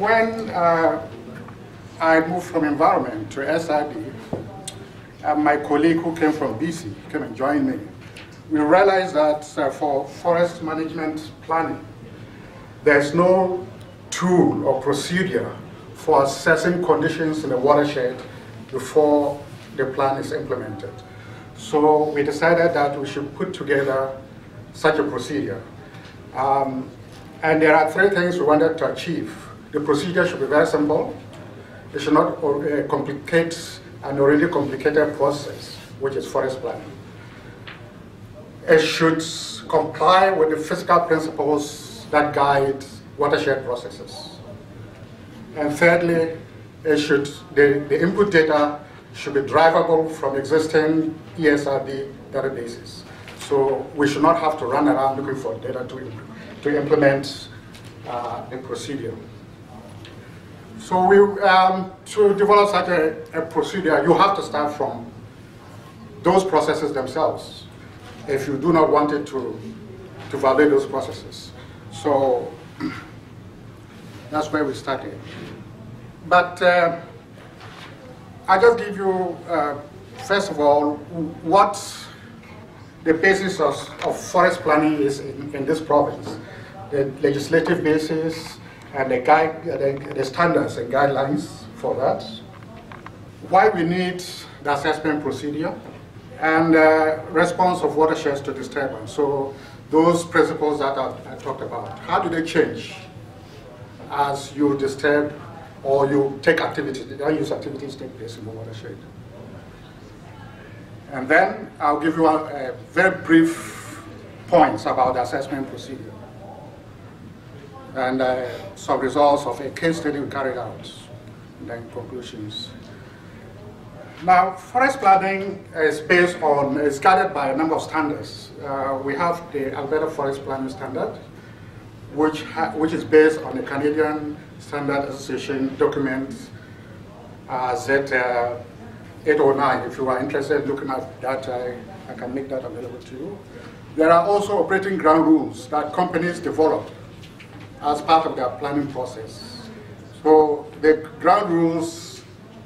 when uh, I moved from environment to SIB, uh, my colleague who came from BC came and joined me. We realized that uh, for forest management planning, there's no tool or procedure for assessing conditions in a watershed before the plan is implemented. So we decided that we should put together such a procedure. Um, and there are three things we wanted to achieve. The procedure should be very simple. It should not uh, complicate an already complicated process, which is forest planning. It should comply with the physical principles that guide watershed processes. And thirdly, it should, the, the input data should be drivable from existing ESRD databases. So we should not have to run around looking for data to, to implement uh, a procedure. So we, um, to develop such a, a, procedure, you have to start from those processes themselves if you do not want it to, to validate those processes. So that's where we started. But uh, I just give you, uh, first of all, what the basis of, of forest planning is in, in this province, the legislative basis, and the, guide, the, the standards and guidelines for that, why we need the assessment procedure, and uh, response of watersheds to disturbance. So those principles that I, I, talked about, how do they change as you disturb or you take activities, use activities take place in the watershed? And then I'll give you a, a very brief points about the assessment procedure and uh, some results of a case study we carried out, and then conclusions. Now, forest planning is based on, is guided by a number of standards. Uh, we have the Alberta Forest Planning Standard, which, which is based on the Canadian Standard Association document uh, Z809. If you are interested in looking at that, I, I can make that available to you. There are also operating ground rules that companies develop as part of their planning process. So the ground rules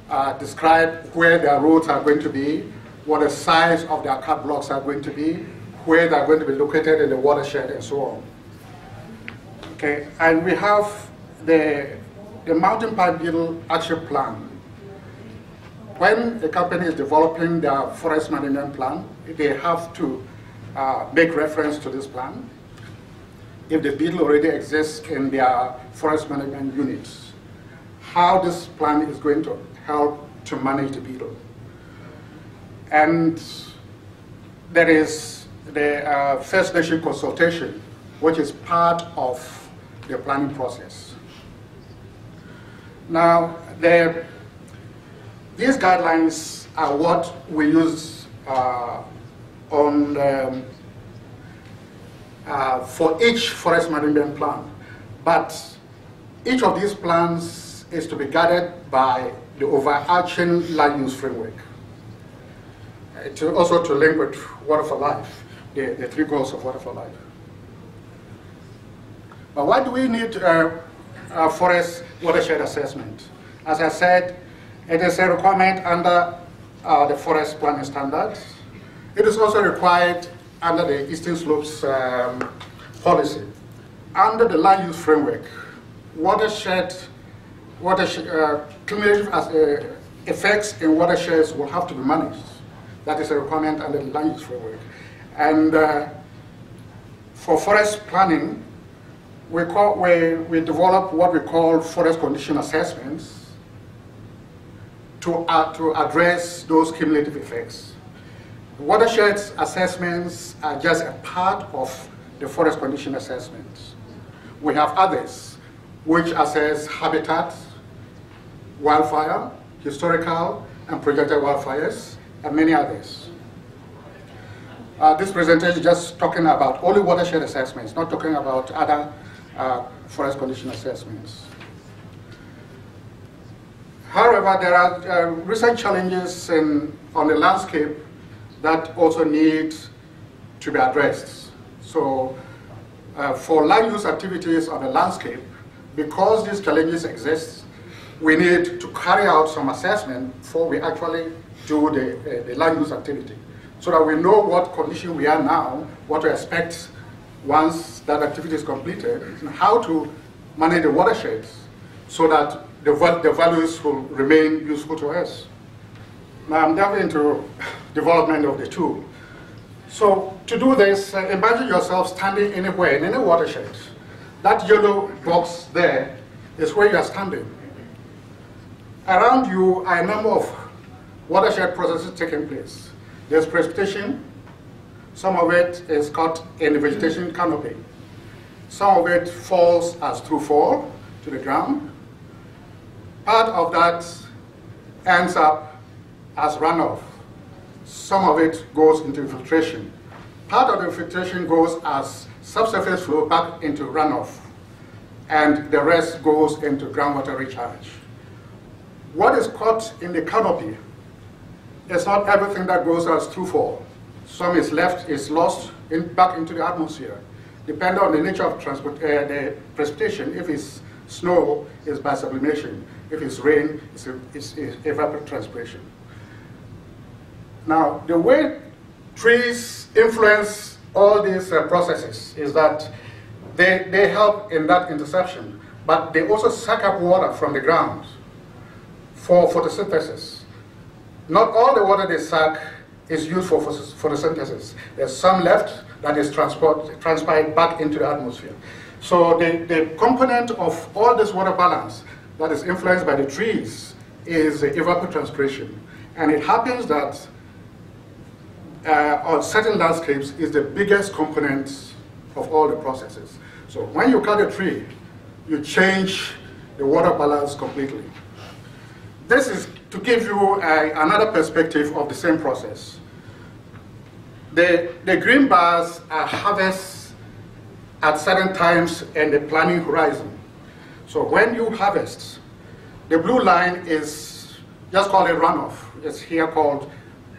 uh, describe where their roads are going to be, what the size of their cut blocks are going to be, where they're going to be located in the watershed, and so on. Okay, and we have the, the Mountain Pine Beetle Action Plan. When a company is developing their forest management plan, they have to uh, make reference to this plan if the beetle already exists in their forest management units, how this plan is going to help to manage the beetle. And there is the uh, First Nation consultation, which is part of the planning process. Now, the, these guidelines are what we use uh, on um, uh, for each forest management plan. But each of these plans is to be guided by the overarching land use framework. Uh, to also to link with Water for Life, the, the three goals of Water for Life. But why do we need uh, a forest watershed assessment? As I said, it is a requirement under uh, the forest planning standards. It is also required under the Eastern Slopes um, policy. Under the land use framework, watershed, watershed uh, cumulative as, uh, effects in watersheds will have to be managed. That is a requirement under the land use framework. And uh, for forest planning, we, call, we, we develop what we call forest condition assessments to, uh, to address those cumulative effects. Watershed assessments are just a part of the forest condition assessments. We have others which assess habitat, wildfire, historical and projected wildfires, and many others. Uh, this presentation is just talking about only watershed assessments, not talking about other uh, forest condition assessments. However, there are uh, recent challenges in, on the landscape that also need to be addressed. So uh, for land use activities on the landscape, because these challenges exist, we need to carry out some assessment before we actually do the, uh, the land use activity so that we know what condition we are now, what to expect once that activity is completed, and how to manage the watersheds so that the, the values will remain useful to us. Now I'm delving into development of the tool. So to do this, uh, imagine yourself standing anywhere in any watershed. That yellow box there is where you are standing. Around you are a number of watershed processes taking place. There's precipitation. Some of it is caught in the vegetation canopy. Some of it falls as through fall to the ground. Part of that ends up as runoff. Some of it goes into infiltration. Part of the infiltration goes as subsurface flow back into runoff. And the rest goes into groundwater recharge. What is caught in the canopy is not everything that goes as through fall. Some is left, is lost in, back into the atmosphere. Depending on the nature of transport, uh, the precipitation, if it's snow, it's by sublimation. If it's rain, it's, it's, it's evapotranspiration. Now, the way trees influence all these uh, processes is that they, they help in that interception, but they also suck up water from the ground for photosynthesis. Not all the water they suck is used for photosynthesis. There's some left that is transport, transpired back into the atmosphere. So the, the component of all this water balance that is influenced by the trees is evapotranspiration. And it happens that uh, on certain landscapes is the biggest component of all the processes. So when you cut a tree, you change the water balance completely. This is to give you a, another perspective of the same process. The, the green bars are harvests at certain times in the planning horizon. So when you harvest, the blue line is just called a runoff. It's here called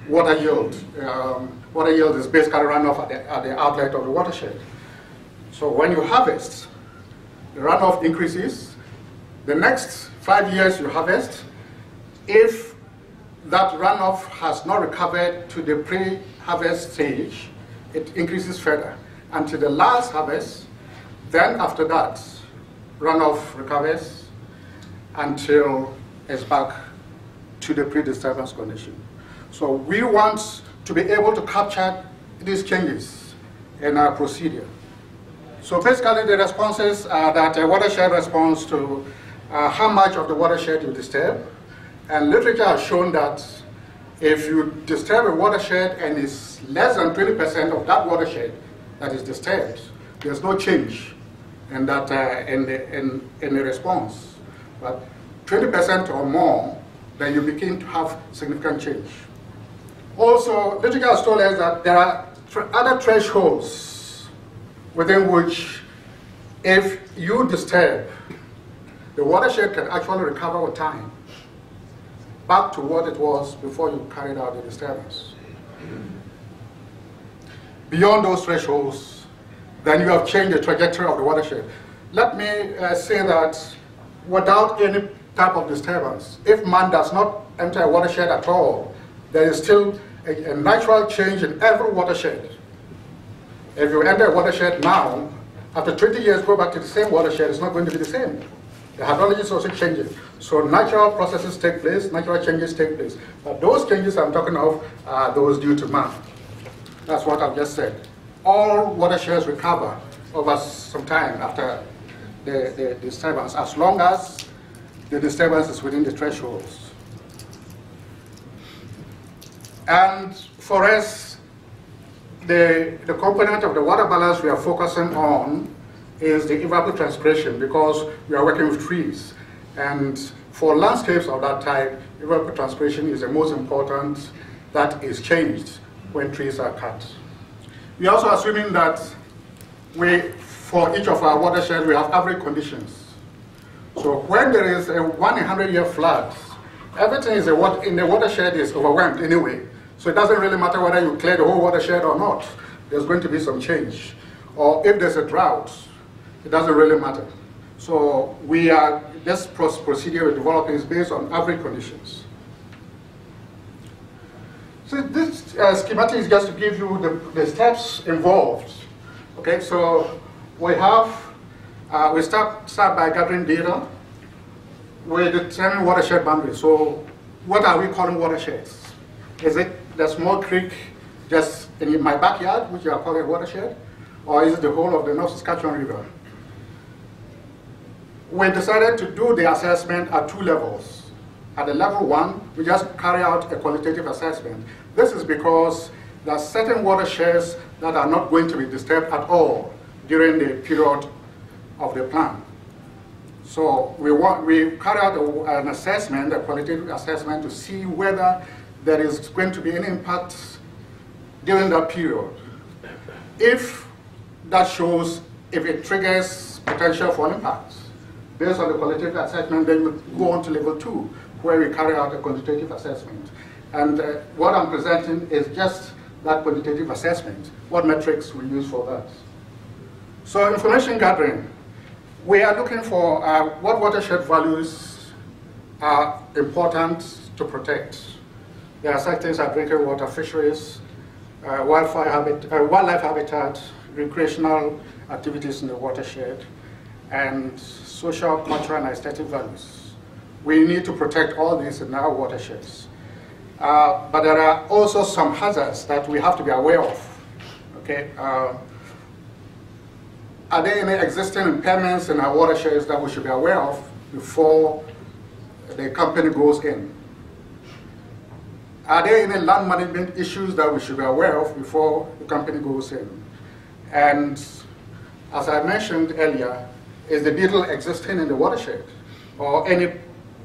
water yield. Um, water yield is basically runoff at the, at the outlet of the watershed. So when you harvest, the runoff increases. The next five years you harvest, if that runoff has not recovered to the pre-harvest stage, it increases further until the last harvest. Then after that, runoff recovers until it's back to the pre-disturbance condition. So we want to be able to capture these changes in our procedure. So basically the responses are that a watershed responds to uh, how much of the watershed you disturb, and literature has shown that if you disturb a watershed and it's less than 20% of that watershed that is disturbed, there's no change in that uh, in, the, in, in the response. But 20% or more, then you begin to have significant change. Also, has told us that there are other thresholds within which if you disturb, the watershed can actually recover with time back to what it was before you carried out the disturbance. Beyond those thresholds, then you have changed the trajectory of the watershed. Let me uh, say that without any type of disturbance, if man does not enter a watershed at all, there is still a, a natural change in every watershed. If you enter a watershed now, after 20 years go back to the same watershed, it's not going to be the same. The hydrology is also changing. So natural processes take place, natural changes take place. But those changes I'm talking of are those due to man. That's what I've just said. All watersheds recover over some time after the, the disturbance, as long as the disturbance is within the thresholds. And for us, the, the component of the water balance we are focusing on is the evapotranspiration because we are working with trees. And for landscapes of that type, evapotranspiration is the most important that is changed when trees are cut. We are also assuming that we, for each of our watersheds, we have average conditions. So when there is a 100 year flood, everything is in the watershed is overwhelmed anyway. So it doesn't really matter whether you clear the whole watershed or not. There's going to be some change. Or if there's a drought, it doesn't really matter So we are, this procedure we're developing is based on average conditions. So this uh, schematic is just to give you the, the steps involved. Okay, so we have, uh, we start, start by gathering data. We determine watershed boundaries. So what are we calling watersheds? Is it the small creek just in my backyard, which I call a watershed? Or is it the whole of the North Saskatchewan River? We decided to do the assessment at two levels. At the level one, we just carry out a qualitative assessment. This is because there are certain watersheds that are not going to be disturbed at all during the period of the plan. So we, want, we carry out a, an assessment, a qualitative assessment to see whether there is going to be any impact during that period. If that shows, if it triggers potential for an impact, based on the qualitative assessment, then we go on to level two, where we carry out a quantitative assessment. And uh, what I'm presenting is just that quantitative assessment, what metrics we use for that. So information gathering, we are looking for uh, what watershed values are important to protect. There are sectors like drinking water, fisheries, uh, wildlife, habit, uh, wildlife habitat, recreational activities in the watershed, and social, cultural, and aesthetic values. We need to protect all these in our watersheds. Uh, but there are also some hazards that we have to be aware of. Okay, uh, are there any existing impairments in our watersheds that we should be aware of before the company goes in? Are there any land management issues that we should be aware of before the company goes in? And as I mentioned earlier, is the beetle existing in the watershed or any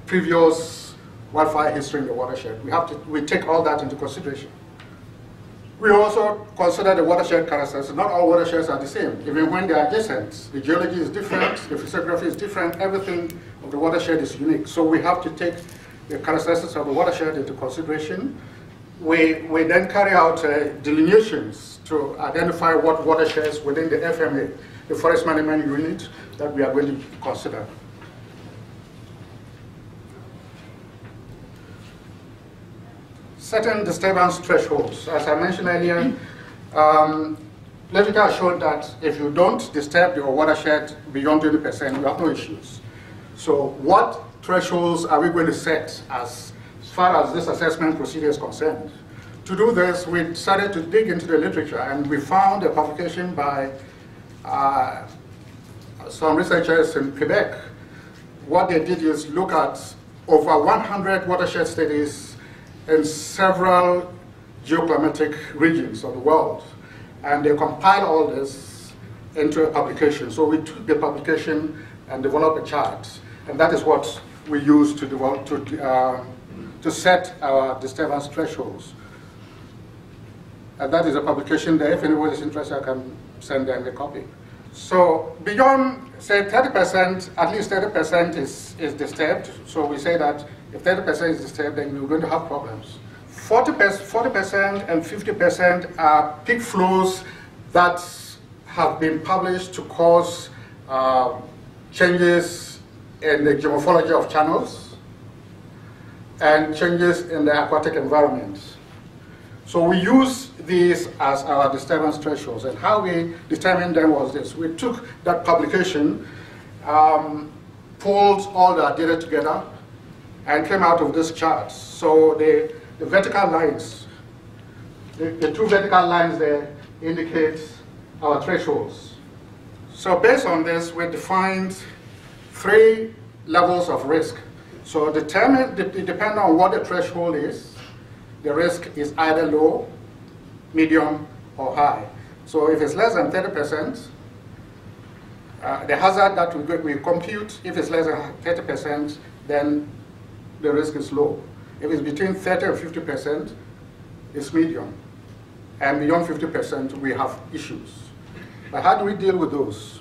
previous wildfire history in the watershed? We have to we take all that into consideration. We also consider the watershed characteristics. Not all watersheds are the same, even when they are adjacent. The geology is different, the physiography is different, everything of the watershed is unique. So we have to take the characteristics of the watershed into consideration. We, we then carry out uh, delineations to identify what watersheds within the FMA, the Forest Management Unit, that we are going to consider. Certain disturbance thresholds. As I mentioned earlier, um, literature shown that if you don't disturb your watershed beyond 20%, you have no issues. So what thresholds are we going to set as, far as this assessment procedure is concerned? To do this, we started to dig into the literature and we found a publication by uh, some researchers in Quebec, what they did is look at over 100 watershed studies in several geoclimatic regions of the world. And they compiled all this into a publication. So we took the publication and developed a chart. And that is what we use to, develop, to, uh, to set our disturbance thresholds. And that is a publication there. If anyone is interested, I can send them a copy. So beyond, say, 30%, at least 30% is, is disturbed. So we say that if 30% is disturbed, then we're going to have problems. 40%, 40% and 50% are peak flows that have been published to cause uh, changes in the geomorphology of channels and changes in the aquatic environment. So we use these as our disturbance thresholds. And how we determined them was this. We took that publication, um, pulled all the data together, and came out of this chart. So the, the vertical lines, the, the two vertical lines there indicate our thresholds. So based on this, we defined three levels of risk. So depending on what the threshold is, the risk is either low, medium, or high. So if it's less than 30%, uh, the hazard that we, we compute, if it's less than 30%, then the risk is low. If it's between 30 and 50%, it's medium. And beyond 50%, we have issues. But how do we deal with those?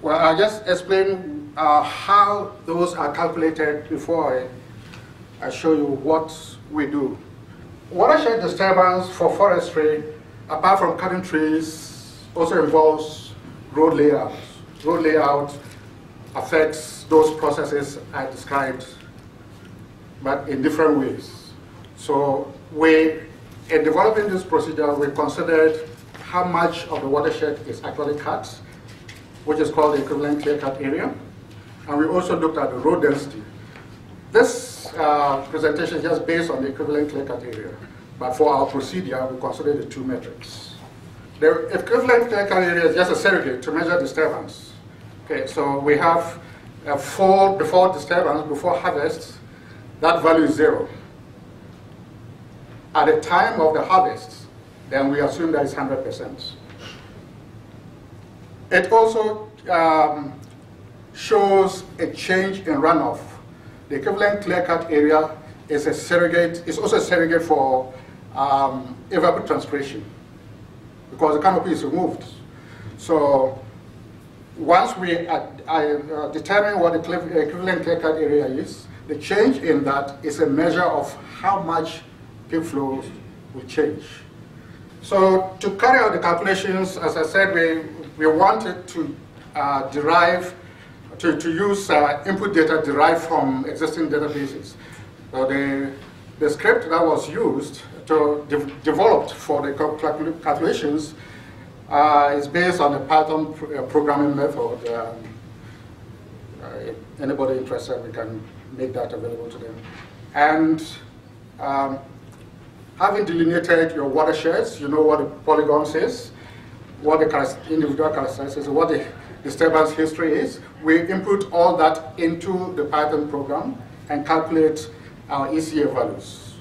Well, I'll just explain uh, how those are calculated before I, I show you what we do. Watershed disturbance for forestry, apart from cutting trees, also involves road layouts. road layout affects those processes I described, but in different ways. So we, in developing this procedure, we considered how much of the watershed is actually cut, which is called the equivalent clear cut area. And we also looked at the road density. This uh, presentation is just based on the equivalent clear cut area. But for our procedure, we consider the two metrics. The equivalent clear cut area is just a surrogate to measure disturbance. Okay, so we have a fall before disturbance, before harvest, that value is zero. At the time of the harvest, then we assume that it's 100%. It also um, shows a change in runoff. The equivalent clear-cut area is a surrogate, it's also a surrogate for um, evapotranspiration because the canopy is removed. So once we uh, determine what the equivalent clear-cut area is, the change in that is a measure of how much peak flow will change. So to carry out the calculations, as I said, we, we wanted to uh, derive, to, to use uh, input data derived from existing databases. So the, the script that was used to de developed for the calculations uh, is based on the Python pr uh, programming method. Um, uh, anybody interested, we can make that available to them. And um, having delineated your watersheds, you know what a polygons is, what the individual characteristics, what the disturbance history is. We input all that into the Python program and calculate our ECA values.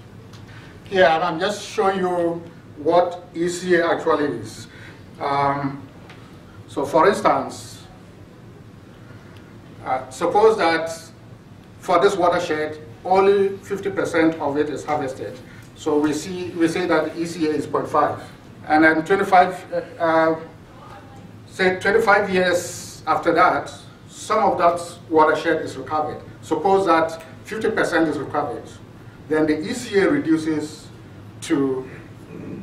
Here, I'm just showing you what ECA actually is. Um, so for instance, uh, suppose that for this watershed, only 50% of it is harvested. So we see we say that ECA is 0.5. And then 25, uh, uh, say 25 years after that, some of that watershed is recovered. Suppose that 50% is recovered. Then the ECA reduces to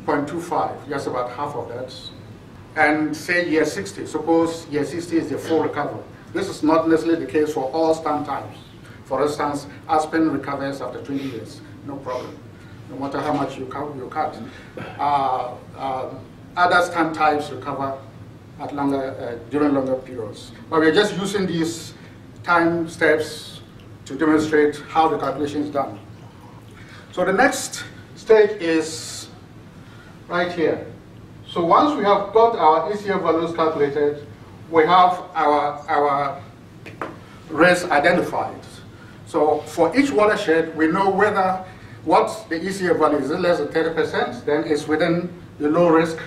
0.25, just about half of that and say year 60. Suppose year 60 is the full recovery. This is not necessarily the case for all stand times. For instance, Aspen recovers after 20 years, no problem, no matter how much you, cut. You cut. Uh, uh, other stand types recover at longer, uh, during longer periods. But we're just using these time steps to demonstrate how the calculation is done. So the next stage is right here. So once we have got our ECA values calculated, we have our, our risk identified. So for each watershed, we know whether what the ECA value is, it less than 30%, then it's within the low risk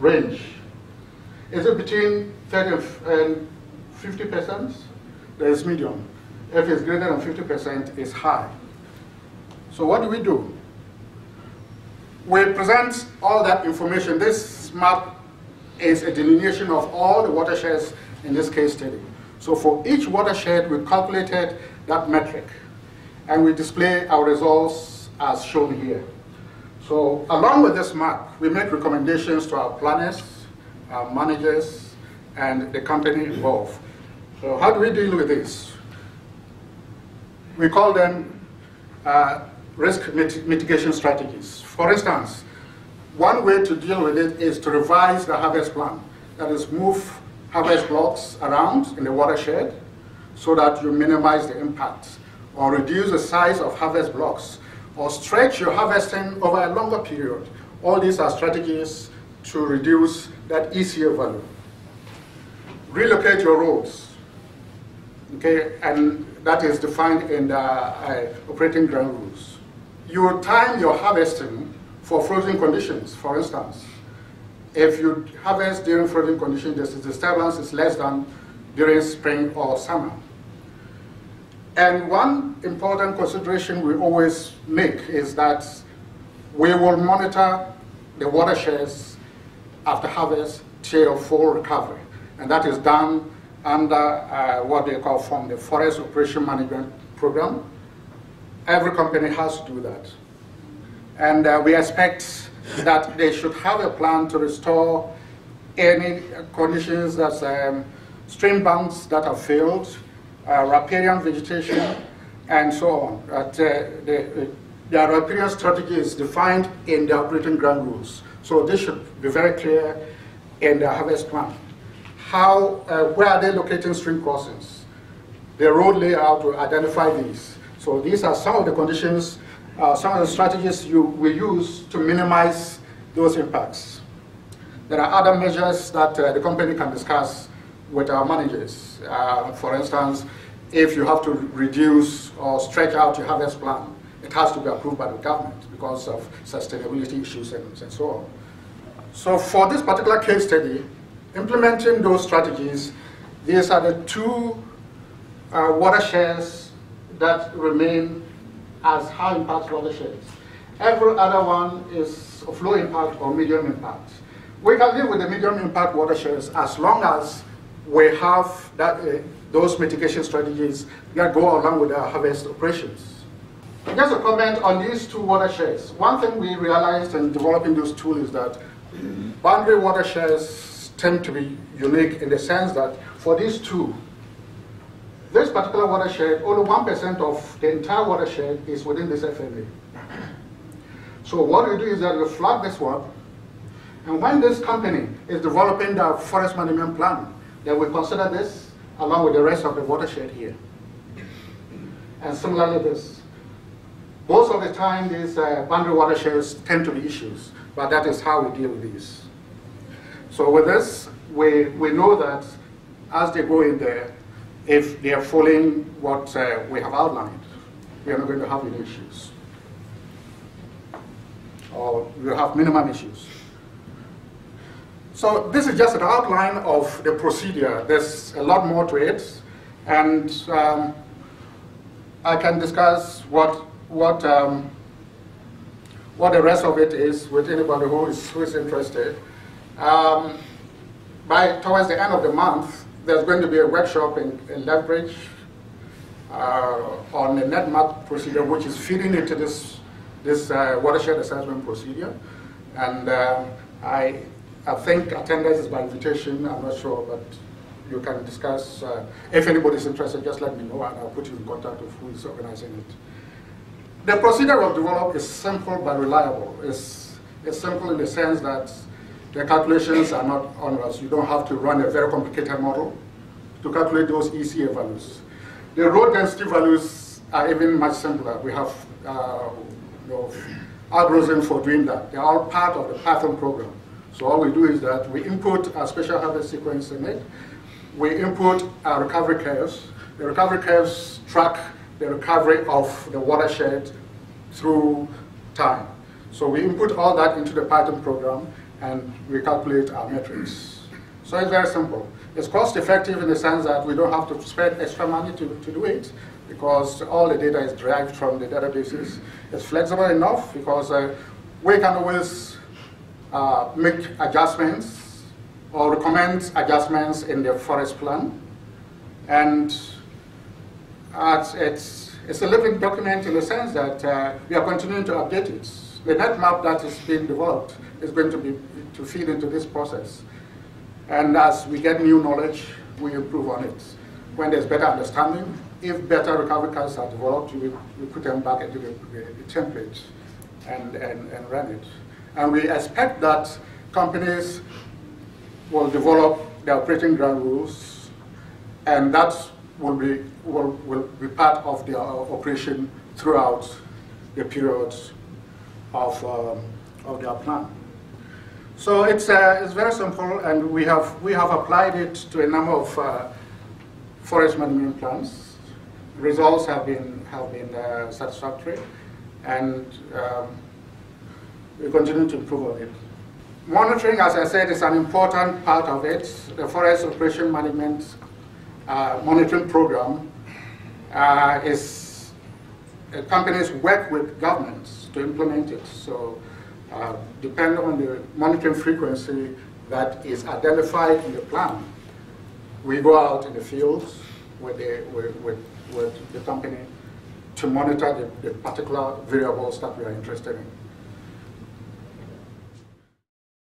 range. Is it between 30 and 50%? There is medium. If it's greater than 50%, it's high. So what do we do? we present all that information. This map is a delineation of all the watersheds in this case study. So for each watershed, we calculated that metric, and we display our results as shown here. So along with this map, we make recommendations to our planners, our managers, and the company involved. So how do we deal with this? We call them uh, risk mit mitigation strategies. For instance, one way to deal with it is to revise the harvest plan. That is, move harvest blocks around in the watershed so that you minimize the impact, or reduce the size of harvest blocks, or stretch your harvesting over a longer period. All these are strategies to reduce that ECA value. Relocate your roads, okay, and that is defined in the uh, operating ground rules you time your harvesting for frozen conditions, for instance. If you harvest during frozen conditions, the disturbance is less than during spring or summer. And one important consideration we always make is that we will monitor the watersheds after harvest till full recovery. And that is done under uh, what they call from the Forest Operation Management Program, Every company has to do that. And uh, we expect that they should have a plan to restore any conditions as um, stream banks that have failed, riparian vegetation, and so on. That, uh, the, the riparian strategy is defined in the operating ground rules. So this should be very clear in the harvest plan. How, uh, where are they locating stream crossings? The road layout will identify these. So these are some of the conditions, uh, some of the strategies you will use to minimize those impacts. There are other measures that uh, the company can discuss with our managers. Uh, for instance, if you have to reduce or stretch out your harvest plan, it has to be approved by the government because of sustainability issues and, and so on. So for this particular case study, implementing those strategies, these are the two uh, watersheds that remain as high impact watersheds. Every other one is of low impact or medium impact. We can live with the medium impact watersheds as long as we have that, uh, those mitigation strategies that go along with our harvest operations. Just a comment on these two watersheds. One thing we realized in developing those tools is that boundary watersheds tend to be unique in the sense that for these two, this particular watershed, only 1% of the entire watershed is within this FMA. So what we do is that we flag this one, and when this company is developing their forest management plan, then we consider this along with the rest of the watershed here. And similarly this. Most of the time, these uh, boundary watersheds tend to be issues, but that is how we deal with these. So with this, we, we know that as they go in there, if they are following what uh, we have outlined, we are not going to have any issues. Or we'll have minimum issues. So this is just an outline of the procedure. There's a lot more to it. And um, I can discuss what what um, what the rest of it is with anybody who is who is interested. Um, by towards the end of the month, there's going to be a workshop in, in Lethbridge uh, on the NetMap procedure, which is feeding into this this uh, watershed assessment procedure, and uh, I I think attendance is by invitation. I'm not sure, but you can discuss. Uh, if anybody's interested, just let me know, and I'll put you in contact with who is organizing it. The procedure of develop is simple but reliable. It's, it's simple in the sense that the calculations are not onerous. You don't have to run a very complicated model to calculate those ECA values. The road density values are even much simpler. We have uh, you know, algorithms for doing that. They're all part of the Python program. So all we do is that we input a spatial harvest sequence in it. We input our recovery curves. The recovery curves track the recovery of the watershed through time. So we input all that into the Python program and we calculate our metrics. So it's very simple. It's cost effective in the sense that we don't have to spend extra money to, to do it because all the data is derived from the databases. It's flexible enough because uh, we can always uh, make adjustments or recommend adjustments in the forest plan. And uh, it's, it's a living document in the sense that uh, we are continuing to update it. The NetMap that is being developed is going to be to feed into this process. And as we get new knowledge, we improve on it. When there's better understanding, if better recovery curves are developed, we, we put them back into the, the, the template and, and, and run it. And we expect that companies will develop their operating ground rules, and that will be, will, will be part of the uh, operation throughout the period of, um, of their plan. So it's, uh, it's very simple, and we have, we have applied it to a number of uh, forest management plans. Results have been, have been uh, satisfactory, and um, we continue to improve on it. Monitoring, as I said, is an important part of it. The forest operation management uh, monitoring program uh, is uh, companies work with governments to implement it. So uh, depending on the monitoring frequency that is identified in the plan, we go out in the fields with the, with, with, with the company to monitor the, the, particular variables that we are interested in.